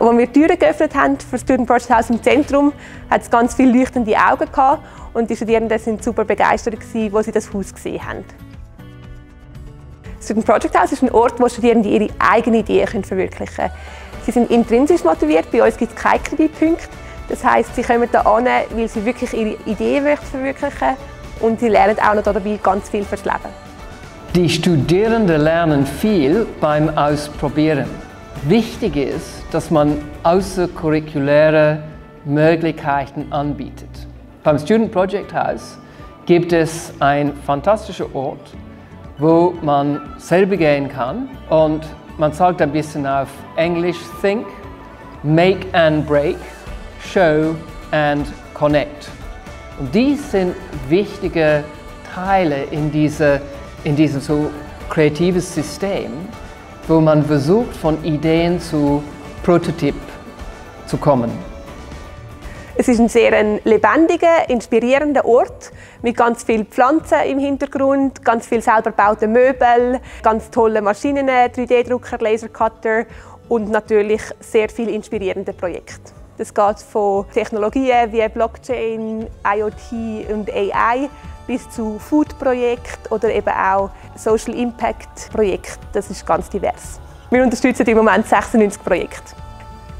Als wir die Türen geöffnet haben für das Student Project House im Zentrum, hat es ganz viele leuchtende Augen gehabt und die Studierenden sind super begeistert als sie das Haus gesehen haben. Das Student Project House ist ein Ort, wo Studierende ihre eigenen Ideen verwirklichen können. Sie sind intrinsisch motiviert, bei uns gibt es keine Kreditpunkte. Das heisst, sie kommen hier an, weil sie wirklich ihre Ideen verwirklichen möchten und sie lernen auch noch dabei ganz viel fürs Leben. Die Studierenden lernen viel beim Ausprobieren. Wichtig ist, dass man außerkurrikuläre Möglichkeiten anbietet. Beim Student Project House gibt es einen fantastischen Ort, wo man selber gehen kann und man sagt ein bisschen auf Englisch Think, Make and Break, Show and Connect. Und dies sind wichtige Teile in, diese, in diesem so kreatives System, wo man versucht, von Ideen zu Prototyp zu kommen. Es ist ein sehr lebendiger, inspirierender Ort mit ganz vielen Pflanzen im Hintergrund, ganz viel selber gebauten Möbel, ganz tolle Maschinen, 3D-Drucker, Lasercutter und natürlich sehr viele inspirierende Projekte. Das geht von Technologien wie Blockchain, IoT und AI bis zu Food-Projekten oder eben auch Social Impact-Projekten. Das ist ganz divers. Wir unterstützen im Moment 96 Projekte.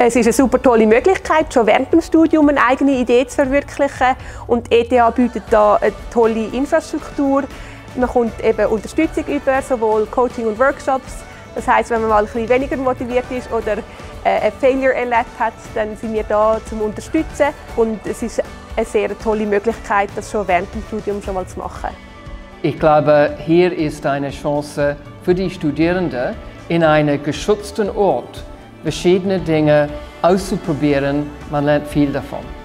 Es ist eine super tolle Möglichkeit, schon während dem Studium eine eigene Idee zu verwirklichen. Und ETH bietet da eine tolle Infrastruktur. Man kommt eben Unterstützung über, sowohl Coaching und Workshops. Das heißt, wenn man mal ein bisschen weniger motiviert ist oder äh, ein Failure erlebt hat, dann sind wir da zum Unterstützen. Und es ist eine sehr tolle Möglichkeit, das schon während dem Studium schon mal zu machen. Ich glaube, hier ist eine Chance für die Studierenden, in einem geschützten Ort verschiedene Dinge auszuprobieren. Man lernt viel davon.